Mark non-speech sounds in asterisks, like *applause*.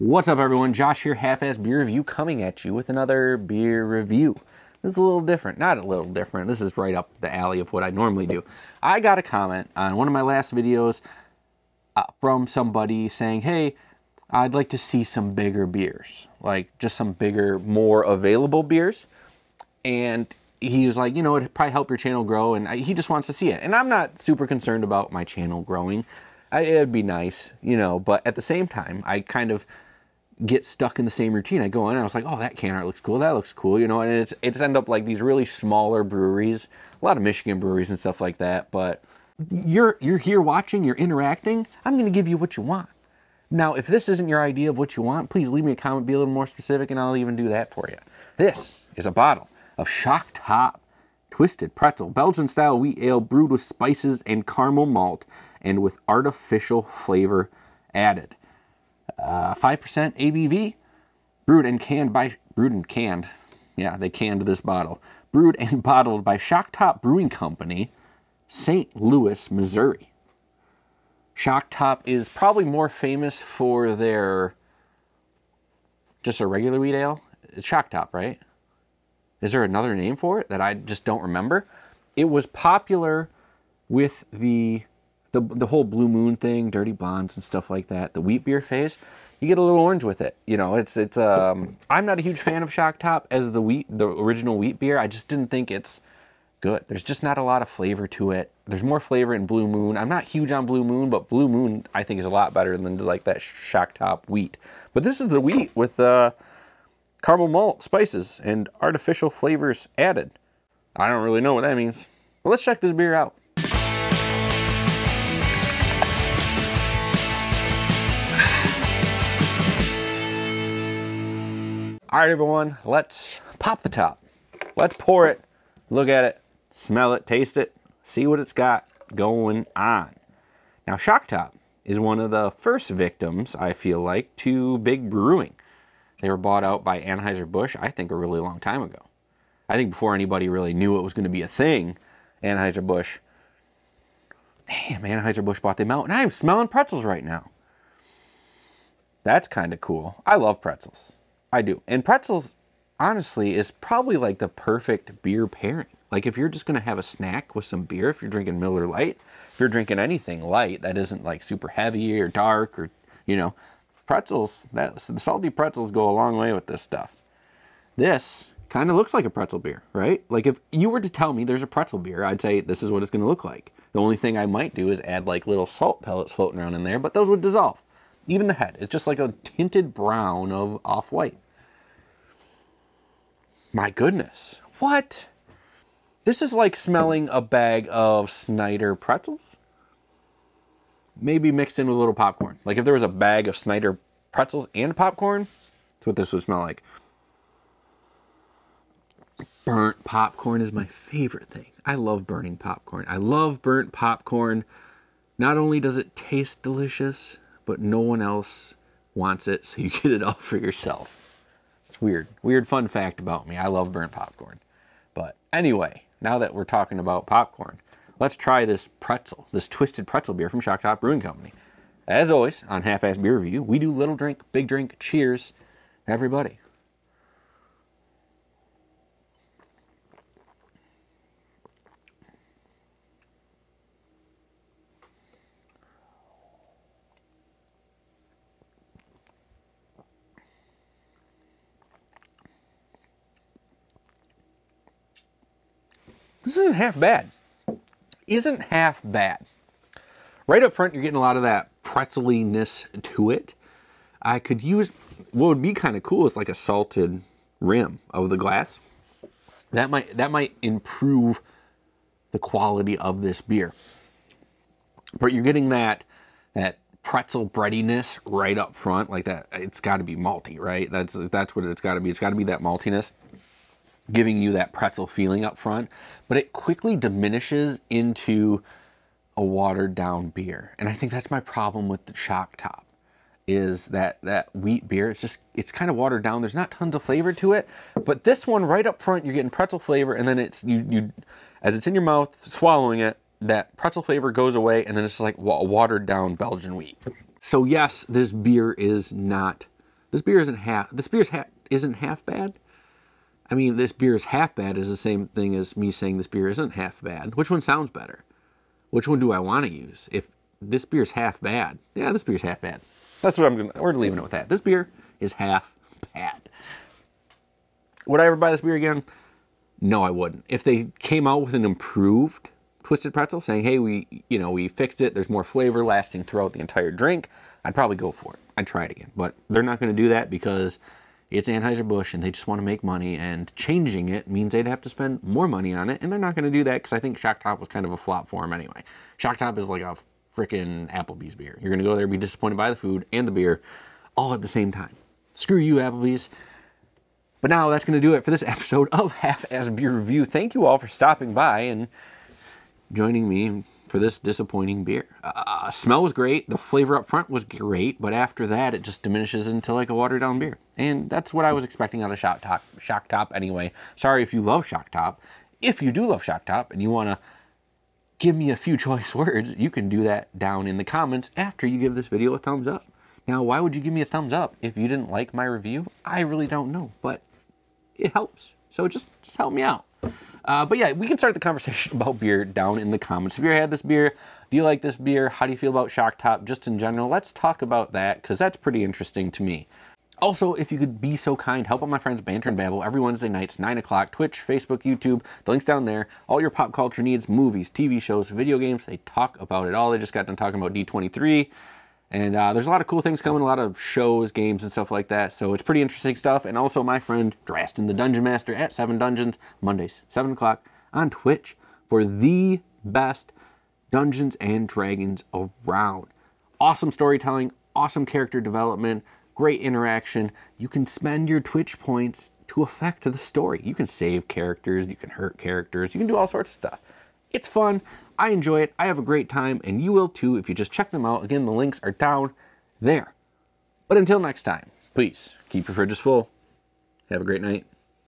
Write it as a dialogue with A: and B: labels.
A: What's up, everyone? Josh here, half-ass beer review, coming at you with another beer review. This is a little different. Not a little different. This is right up the alley of what I normally do. I got a comment on one of my last videos uh, from somebody saying, hey, I'd like to see some bigger beers, like just some bigger, more available beers. And he was like, you know, it'd probably help your channel grow, and I, he just wants to see it. And I'm not super concerned about my channel growing. I, it'd be nice, you know, but at the same time, I kind of get stuck in the same routine. I go in and I was like, oh, that can art looks cool. That looks cool, you know. And it's it's end up like these really smaller breweries, a lot of Michigan breweries and stuff like that. But you're you're here watching, you're interacting. I'm going to give you what you want. Now, if this isn't your idea of what you want, please leave me a comment, be a little more specific, and I'll even do that for you. This is a bottle of Shock Top Twisted Pretzel Belgian style wheat ale brewed with spices and caramel malt and with artificial flavor added. Uh, 5% ABV, brewed and canned by, brewed and canned, yeah, they canned this bottle. Brewed and *laughs* bottled by Shock Top Brewing Company, St. Louis, Missouri. Shock Top is probably more famous for their just a regular wheat ale. It's Shock Top, right? Is there another name for it that I just don't remember? It was popular with the the, the whole blue moon thing, dirty blondes and stuff like that, the wheat beer phase, you get a little orange with it. You know, it's it's um I'm not a huge fan of Shock Top as the wheat the original wheat beer. I just didn't think it's good. There's just not a lot of flavor to it. There's more flavor in Blue Moon. I'm not huge on Blue Moon, but Blue Moon I think is a lot better than like that Shock Top wheat. But this is the wheat with uh caramel malt, spices, and artificial flavors added. I don't really know what that means. But let's check this beer out. All right, everyone, let's pop the top. Let's pour it, look at it, smell it, taste it, see what it's got going on. Now, Shock Top is one of the first victims, I feel like, to big brewing. They were bought out by Anheuser-Busch, I think, a really long time ago. I think before anybody really knew it was going to be a thing, Anheuser-Busch. Damn, Anheuser-Busch bought them out, and I'm smelling pretzels right now. That's kind of cool. I love pretzels. I do. And pretzels, honestly, is probably like the perfect beer pairing. Like if you're just to have a snack with some beer, if you're drinking Miller Lite, if you're drinking anything light that isn't like super heavy or dark or, you know, pretzels, that, the salty pretzels go a long way with this stuff. This kind of looks like a pretzel beer, right? Like if you were to tell me there's a pretzel beer, I'd say this is what it's to look like. The only thing I might do is add like little salt pellets floating around in there, but those would dissolve. Even the head. It's just like a tinted brown of off-white. My goodness. What? This is like smelling a bag of Snyder pretzels. Maybe mixed in with a little popcorn. Like if there was a bag of Snyder pretzels and popcorn, that's what this would smell like. Burnt popcorn is my favorite thing. I love burning popcorn. I love burnt popcorn. Not only does it taste delicious, but no one else wants it, so you *laughs* get it all for yourself. It's weird. Weird fun fact about me. I love burnt popcorn. But anyway, now that we're talking about popcorn, let's try this pretzel, this twisted pretzel beer from Shock Top Brewing Company. As always, on Half Ass Beer Review, we do little drink, big drink. Cheers, everybody. This isn't half bad. Isn't half bad. Right up front, you're getting a lot of that pretzeliness to it. I could use, what would be kind of cool is like a salted rim of the glass. That might, that might improve the quality of this beer. But you're getting that, that pretzel breadiness right up front, like that. It's got to be malty, right? That's that's what it's got to be. It's got to be that maltiness giving you that pretzel feeling up front, but it quickly diminishes into a watered down beer. And I think that's my problem with the Shock Top is that that wheat beer it's just it's kind of watered down there's not tons of flavor to it but this one right up front you're getting pretzel flavor and then it's you you as it's in your mouth swallowing it that pretzel flavor goes away and then it's just like watered down belgian wheat so yes this beer is not This beer isn't half. This beer ha- isn't half bad. I mean, this beer is half bad is the same thing as me saying this beer isn't half bad. Which one sounds better? Which one do I want to use? If this beer's half bad, yeah, this beer's half bad. That's what I'm gonna. We're leaving it with that. This beer is half bad. Would I ever buy this beer again? No, I wouldn't. If they came out with an improved twisted pretzel, saying, "Hey, we, you know, we fixed it. There's more flavor lasting throughout the entire drink," I'd probably go for it. I'd try it again. But they're not going to do that because it's Anheuser-Busch and they just want to make money and changing it means they'd have to spend more money on it and they're not going to do that because I think Shock Top was kind of a flop for them anyway. Shock Top is like a freaking Applebee's beer. You're going to go there, and be disappointed by the food and the beer all at the same time. Screw you, Applebee's. But now that's going to do it for this *laughs* episode of Half Ass Beer Review. Thank you all for stopping by and joining me for this disappointing beer. Uh, smell was great. The flavor up front was great, but after that, it just diminishes into like a watered down beer. And that's what I was expecting out of Shock Top. Shock Top, anyway. Sorry if you love Shock Top. If you do love Shock Top and you want to give me a few *laughs* choice words, you can do that down in the comments after you give this video a thumbs up. Now, why would you give me a thumbs up if you didn't like my review? I really don't know, but it helps. So just just help me out. Uh, but yeah, we can start the conversation *laughs* about beer down in the comments. Have you ever had this beer? Do you like this beer? How do you feel about Shock Top just in general? Let's talk about that because that's pretty interesting to me. Also, if you could be so kind, help out my friends Banter and Babble every Wednesday nights, 9 o'clock, Twitch, Facebook, YouTube. The link's down there. All your pop culture needs, movies, TV shows, video games, they talk about it all. They just got done talking about D23. And uh, there's a lot of cool things coming, a lot of shows, games, and stuff like that. So it's pretty interesting stuff. And also my friend Drastin, the Dungeon Master at Seven Dungeons, Mondays, 7 o'clock on Twitch for the best Dungeons and Dragons around. Awesome storytelling, awesome character development, great interaction. You can spend your Twitch points to affect the story. You can save characters, you can hurt characters, you can do all sorts of stuff. It's fun. I enjoy it. I have a great time, and you will too if you just check them out. Again, the links are down there. But until next time, please keep your fridges full. Have a great night.